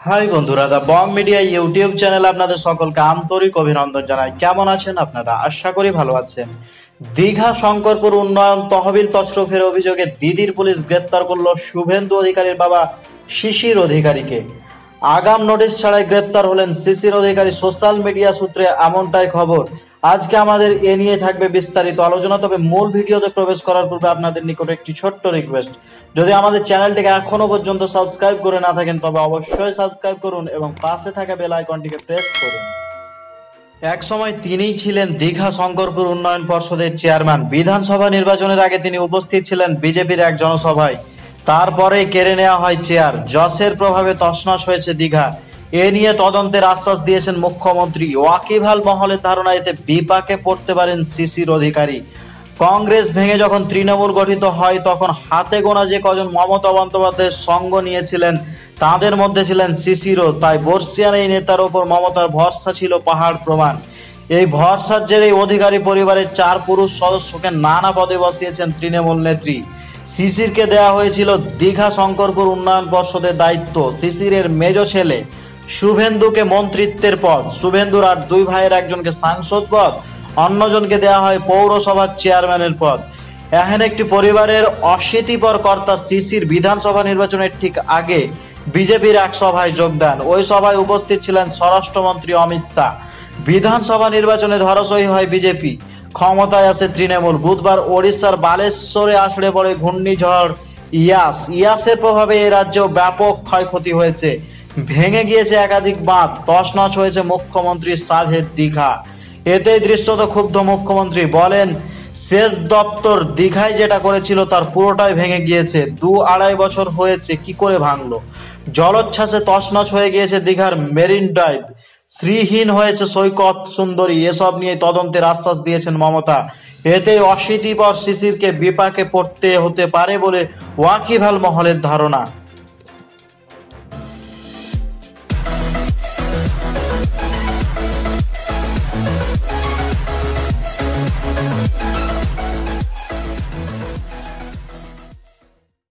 High বন্ধুরা the bong media YouTube চ্যানেলে আপনাদের সকলকে আন্তরিক অভিনন্দন জানাই। কেমন আছেন আপনারা? আশা করি ভালো আছেন। দীঘা শঙ্করপুর উন্নয়ন তহবিল তছরফের অভিযোগে দিদির পুলিশ গ্রেপ্তার করল শুভেন্দু অধিকারীর বাবা শিশির অধিকারীকে। আগাম নোটিশ ছাড়াই গ্রেপ্তার হলেন শিশির অধিকারী সোশ্যাল মিডিয়া সূত্রে এমনটাই খবর। আজকে আমাদের এ নিয়ে থাকবে বিস্তারিত আলোচনা, তবে মূল ভিডিওতে প্রবেশ করার পূর্বে আপনাদের নিকটে একটি ছোট্ট রিকোয়েস্ট যদি আমাদের চ্যানেলটিকে এখনও পর্যন্ত সাবস্ক্রাইব করে না থাকেন, তবে অবশ্যই সাবস্ক্রাইব করুন এবং পাশে থাকা বেল আইকনটিকে প্রেস করুন। এক সময় তিনিই ছিলেন দীঘা শঙ্করপুর উন্নয়ন পর্ষদের চেয়ারম্যান। বিধানসভা নির্বাচনের আগে তিনি উপস্থিত ছিলেন বিজেপির এক জনসভায়। তারপরে কেড়ে নেওয়া হয় চেয়ার। যশের প্রভাবে তছনছ হয়েছে দীঘা। এ নিয়ে তদন্তের আশ্বাস দিয়েছেন মুখ্যমন্ত্রী। ওয়াকিভাল মহলের ধারণা, এতে বিপাকে পড়তে পারেন সিসির অধিকারী। কংগ্রেস ভেঙে যখন তৃণমূল গঠিত হয়, তখন হাতে গোনা যে কজন মমতা বন্দ্যোপাধ্যায়ের সঙ্গ নিয়েছিলেন, তাদের মধ্যে ছিলেন শিশিরও তাই বর্ষিয়ান এই নেতার ওপর মমতার ভরসা ছিল পাহাড় প্রমাণ। এই ভরসার জেরেই অধিকারী পরিবারের চার পুরুষ সদস্যকে নানা পদে বসিয়েছেন তৃণমূল নেত্রী। শিশিরকে দেয়া হয়েছিল দীঘা শঙ্করপুর উন্নয়ন পর্ষদের দায়িত্ব। শিশিরের মেজ ছেলে শুভেন্দুকে মন্ত্রিত্বের পদ। শুভেন্দুর আর দুই ভাইয়ের একজনকে সাংসদ পদ, অন্যজনকে দেয়া হয় পৌরসভার চেয়ারম্যানের পদ। এহেন একটি পরিবারের অশীতিপর কর্তা সিসির বিধানসভা নির্বাচনের ঠিক আগে বিজেপির এক সভায় যোগ দেন। ওই সভায় উপস্থিত ছিলেন স্বরাষ্ট্রমন্ত্রী অমিত শাহ। বিধানসভা নির্বাচনে ধরাশয়ী হয় বিজেপি। ক্ষমতায় আসে তৃণমূল। বুধবার ওড়িশার বালেশ্বরে আছড়ে পড়ে ঘূর্ণিঝড় ইয়াস। ইয়াসের প্রভাবে এই রাজ্য ব্যাপক ক্ষয়ক্ষতি হয়েছে। ভেঙে গিয়েছে একাধিক বাঁধ। তছনছ হয়েছে মুখ্যমন্ত্রীর সাধের দীঘা। এতেই দৃশ্যত ক্ষুব্ধ মুখ্যমন্ত্রী বলেন শেষ দপ্তর দীঘায় যেটা করেছিল তার পুরোটাই ভেঙে গিয়েছে। দু আড়াই বছর হয়েছে, কি করে ভাঙলো? জলোচ্ছ্বাসে তছনছ হয়ে গিয়েছে দীঘার মেরিন ড্রাইভ। শ্রীহীন হয়েছে সৈকত সুন্দরী। এসব নিয়ে তদন্তের আশ্বাস দিয়েছেন মমতা। এতে অশীতিপর শিশিরকে বিপাকে পড়তে হতে পারে বলে ওয়াকিভাল মহলের ধারণা।